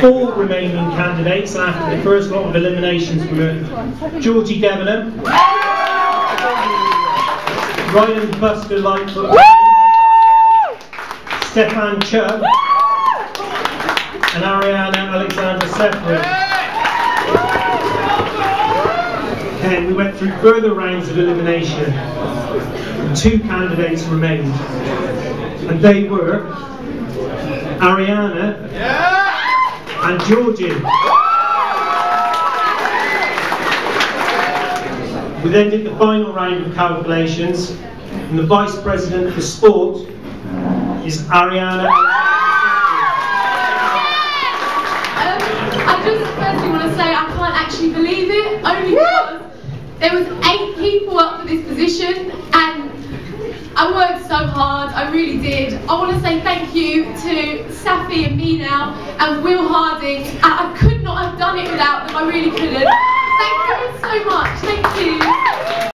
four remaining candidates after the first lot of eliminations were Georgie Debenham, Ryan Buster Lightfoot, Stefan Chubb, and Ariana Alexander Seferin. Then we went through further rounds of elimination. Two candidates remained. And they were Ariana and Georgie. We then did the final round of calculations, and the Vice President for Sport is Ariana. Um, I just firstly want to say I can't actually believe it, only because there was eight people up for this position and I worked so hard, I really did. I want to say thank you to Safi and me now and Will Harding. I, I could not have done it without them, I really couldn't. Thank you so much.